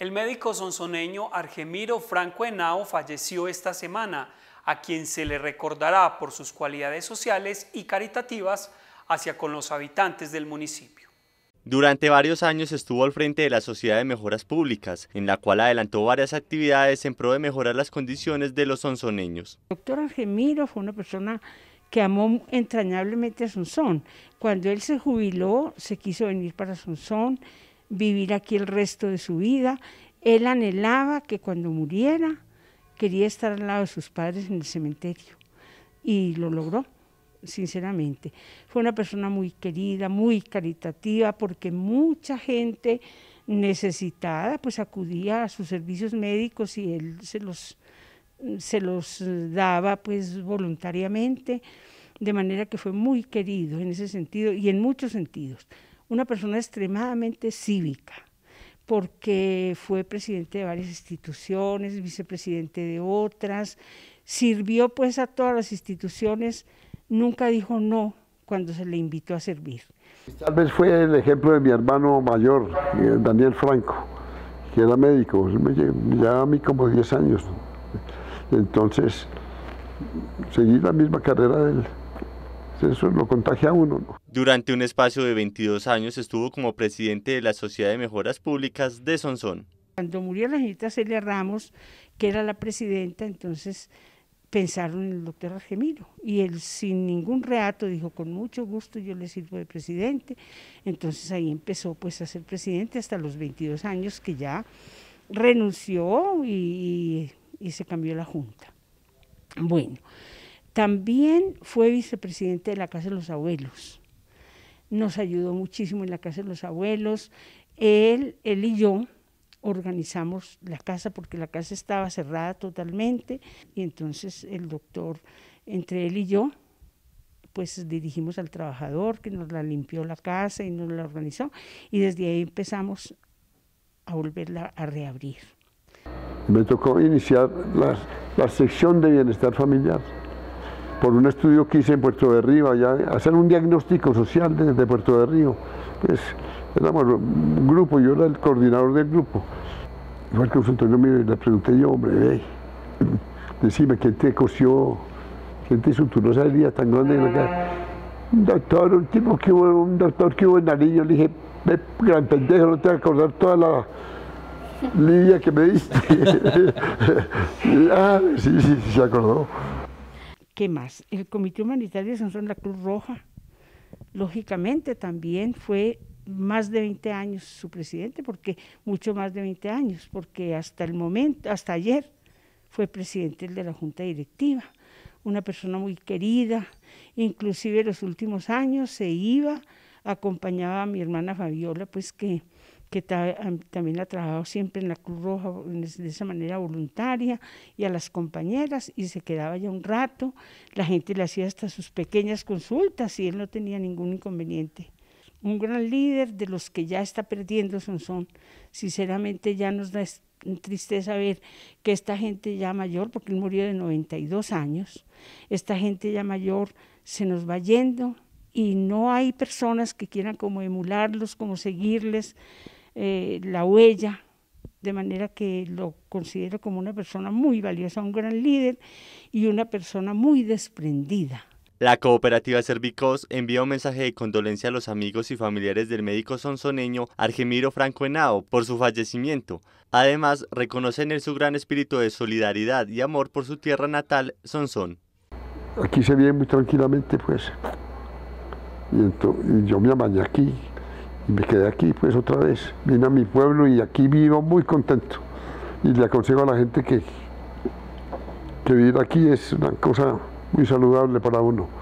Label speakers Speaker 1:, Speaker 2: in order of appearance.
Speaker 1: El médico sonsoneño Argemiro Franco Henao falleció esta semana, a quien se le recordará por sus cualidades sociales y caritativas hacia con los habitantes del municipio.
Speaker 2: Durante varios años estuvo al frente de la Sociedad de Mejoras Públicas, en la cual adelantó varias actividades en pro de mejorar las condiciones de los sonsoneños.
Speaker 3: El doctor Argemiro fue una persona que amó entrañablemente a Sonsón. Cuando él se jubiló, se quiso venir para Sonsón, vivir aquí el resto de su vida. Él anhelaba que cuando muriera quería estar al lado de sus padres en el cementerio y lo logró, sinceramente. Fue una persona muy querida, muy caritativa, porque mucha gente necesitada pues acudía a sus servicios médicos y él se los, se los daba pues voluntariamente, de manera que fue muy querido en ese sentido y en muchos sentidos una persona extremadamente cívica, porque fue presidente de varias instituciones, vicepresidente de otras, sirvió pues a todas las instituciones, nunca dijo no cuando se le invitó a servir.
Speaker 4: Tal vez fue el ejemplo de mi hermano mayor, eh, Daniel Franco, que era médico, llevaba a mí como 10 años. Entonces, seguí la misma carrera de él eso lo contagia a uno.
Speaker 2: Durante un espacio de 22 años estuvo como presidente de la Sociedad de Mejoras Públicas de Sonsón.
Speaker 3: Cuando murió la señorita Celia Ramos, que era la presidenta, entonces pensaron en el doctor Argemiro y él sin ningún reato dijo con mucho gusto yo le sirvo de presidente entonces ahí empezó pues a ser presidente hasta los 22 años que ya renunció y, y se cambió la junta bueno también fue vicepresidente de la Casa de los Abuelos. Nos ayudó muchísimo en la Casa de los Abuelos. Él, y yo organizamos la casa porque la casa estaba cerrada totalmente y entonces el doctor, entre él y yo, pues dirigimos al trabajador que nos la limpió la casa y nos la organizó y desde ahí empezamos a volverla a reabrir.
Speaker 4: Me tocó iniciar la sección de bienestar familiar por un estudio que hice en Puerto de Río, allá, hacer un diagnóstico social desde Puerto de Río. Pues éramos un grupo, yo era el coordinador del grupo. Igual que consultorio mío le pregunté yo, hombre, hey, decime, ¿quién te cosió? ¿Quién te suturó esa herida tan grande en la Un doctor, un tipo que hubo, un doctor que hubo en Nariño, le dije, ve, gran pendejo, no te vas a acordar toda la lidia que me diste. ah, sí, sí, sí, se acordó.
Speaker 3: ¿Qué más? El Comité Humanitario de Sansón la Cruz Roja, lógicamente también fue más de 20 años su presidente, porque mucho más de 20 años, porque hasta el momento, hasta ayer, fue presidente de la Junta Directiva, una persona muy querida, inclusive en los últimos años se iba, acompañaba a mi hermana Fabiola, pues que que también ha trabajado siempre en la Cruz Roja de esa manera voluntaria, y a las compañeras, y se quedaba ya un rato, la gente le hacía hasta sus pequeñas consultas y él no tenía ningún inconveniente. Un gran líder de los que ya está perdiendo son, son. Sinceramente ya nos da tristeza ver que esta gente ya mayor, porque él murió de 92 años, esta gente ya mayor se nos va yendo y no hay personas que quieran como emularlos, como seguirles. Eh, la huella, de manera que lo considero como una persona muy valiosa, un gran líder y una persona muy desprendida.
Speaker 2: La cooperativa Servicos envía un mensaje de condolencia a los amigos y familiares del médico sonsoneño Argemiro Franco Henao por su fallecimiento. Además, reconocen en su gran espíritu de solidaridad y amor por su tierra natal, Sonsón.
Speaker 4: Aquí se vive muy tranquilamente, pues. Y, yo me amañé aquí, y me quedé aquí pues otra vez. Vine a mi pueblo y aquí vivo muy contento. Y le aconsejo a la gente que, que vivir aquí es una cosa muy saludable para uno.